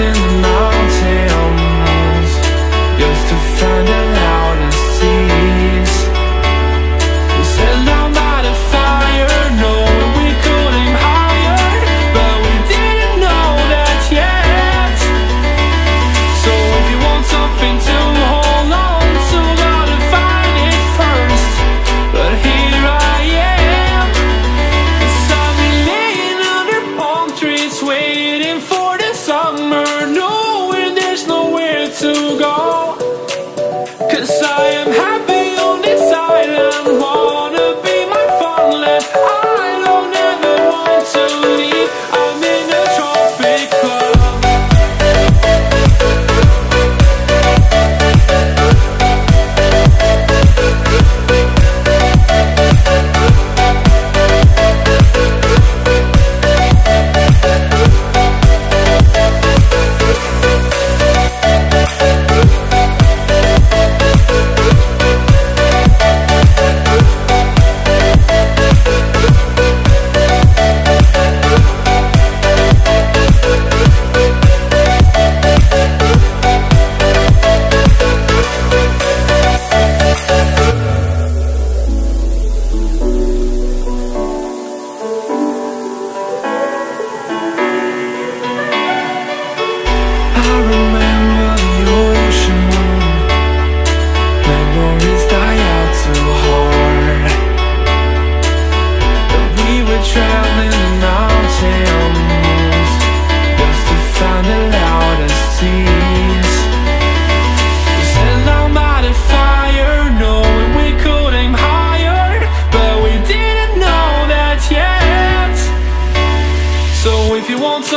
climbing mountains just to find an outer seas. We set by the fire, knowing we could aim higher, but we didn't know that yet. So if you want something to hold on to, gotta find it first. But here I under palm trees waiting.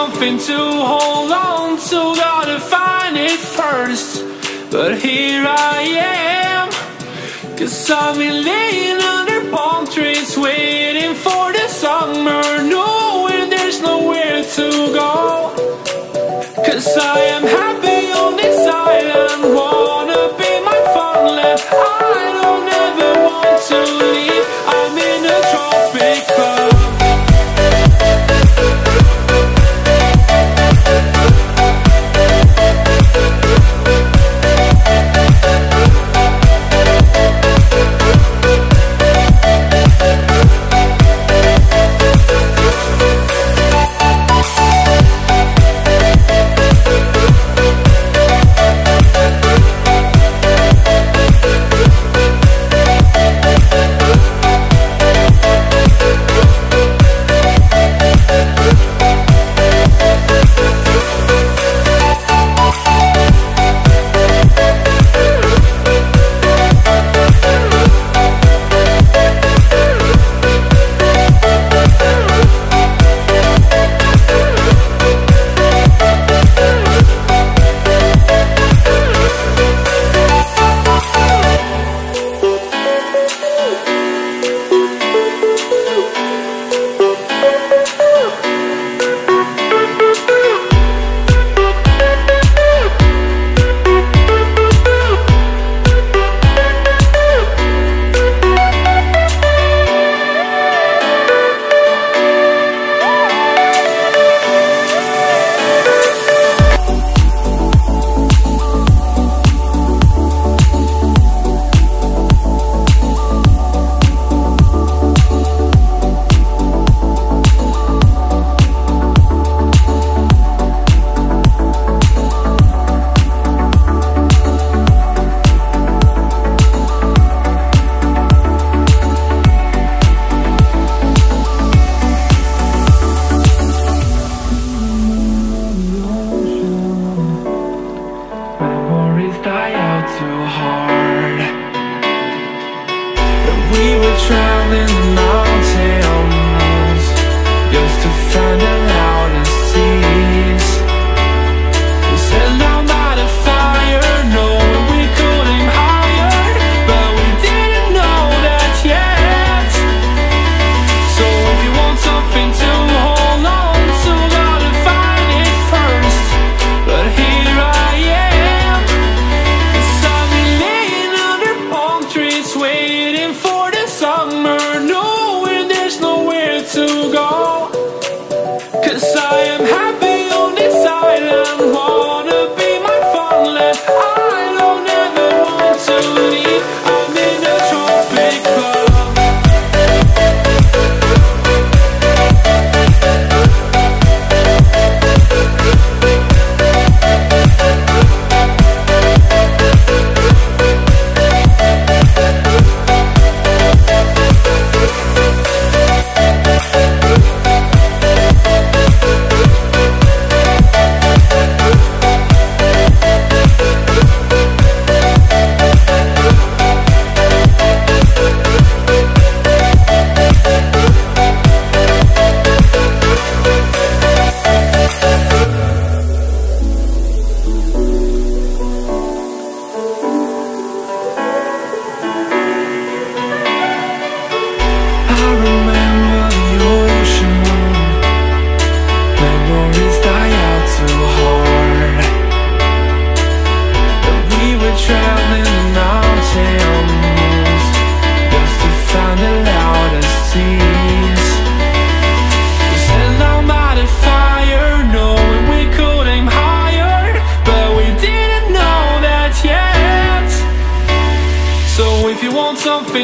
something to hold on to, gotta find it first. But here I am, cause I've been laying under palm trees, waiting for the summer, knowing there's nowhere to go. Cause I am happy on this island, wanna be my fun. I don't ever want to leave. falling